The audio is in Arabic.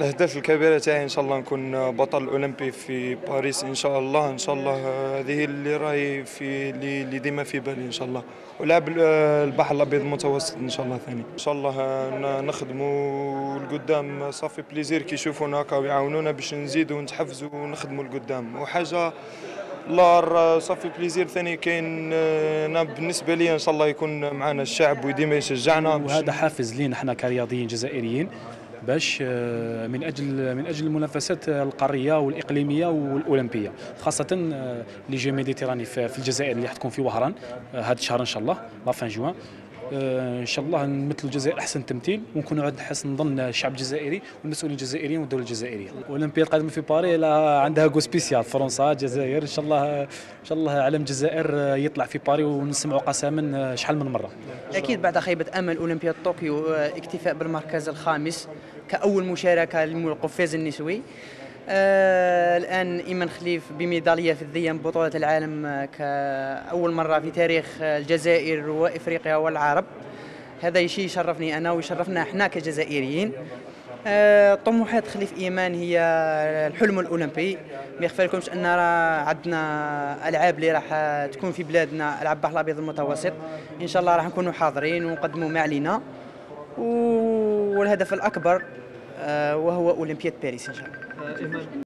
الأهداف الكبيرة تاعي إن شاء الله نكون بطل أولمبي في باريس إن شاء الله. إن شاء الله هذه اللي راهي في اللي ديما في بالي إن شاء الله. ولعب البحر الأبيض المتوسط إن شاء الله ثاني. إن شاء الله نخدموا القدام. ça fait plaisir كي يشوفونا هكا ويعاونونا باش نزيدوا ونتحفزوا ونخدموا القدام. وحاجة الله ça fait plaisir ثاني كاين أنا بالنسبة لي إن شاء الله يكون معنا الشعب وديما يشجعنا وهذا حافز لينا إحنا كرياضيين جزائريين. باش آه، من أجل من أجل المنافسات القارية والإقليمية والأولمبية خاصة آه، les Jeux Méditerranéens في الجزائر اللي حتكون في وهران آه، هذا الشهر إن شاء الله la fin juin إن شاء الله نمثل الجزائر أحسن تمثيل ونكونوا عند حسن ظن الشعب الجزائري والمسؤولين الجزائريين والدولة الجزائرية. الاولمبياد القادمه في باريس عندها goût spécial فرنسا الجزائر إن شاء الله إن شاء الله علم الجزائر يطلع في باريس ونسمعوا قسما شحال من مرة. أكيد بعد خيبة أمل أولمبياد طوكيو اكتفاء بالمركز الخامس كأول مشاركة للقفاز النسوي. آه الآن ايمن خليف بميدالية فضيه من بطولة العالم آه، كأول مرة في تاريخ الجزائر وإفريقيا والعرب. هذا شيء يشرفني أنا ويشرفنا إحنا كجزائريين. آه طموحات خليف إيمان هي الحلم الأولمبي. ما يخفى أن راه عندنا ألعاب اللي راح تكون في بلادنا ألعاب البحر الأبيض المتوسط. إن شاء الله راح نكونوا حاضرين ونقدموا ما علينا. والهدف الأكبر وهو أولمبياد باريس إن شاء الله.